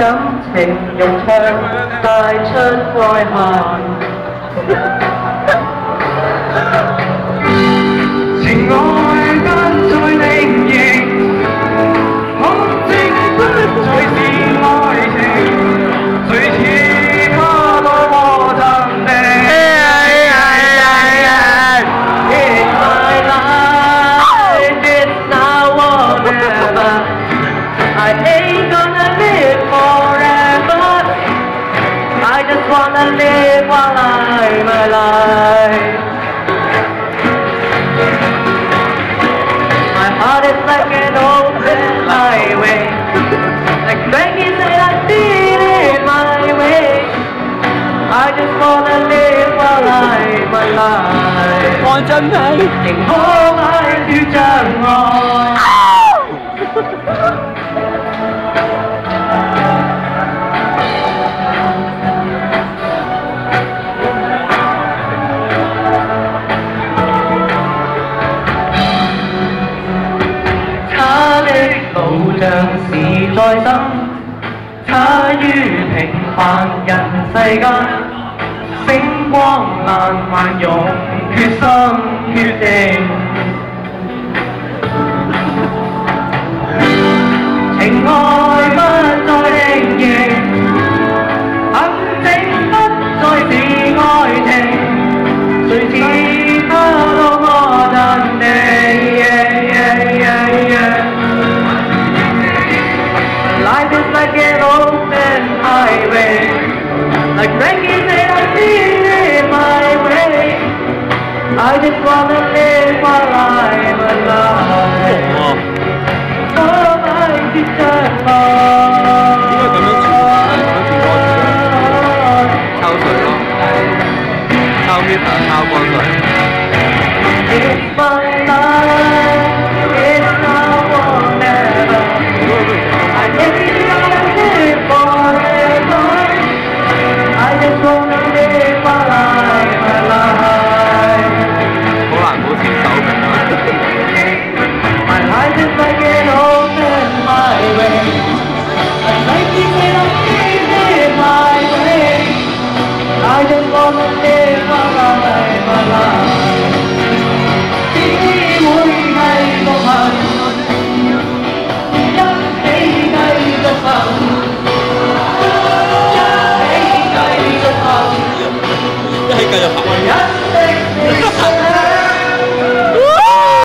感情用唱带出愛恨。I just wanna live while I'm alive. My heart is like an open highway. Like Frankie said, I feel it my way. I just wanna live while I'm alive. Want a night? All 像是再生，他于平凡人世间，星光漫漫用决心 Life is like an open highway. Like breaking it, I feel it my way. I just wanna live my life alone So. Là.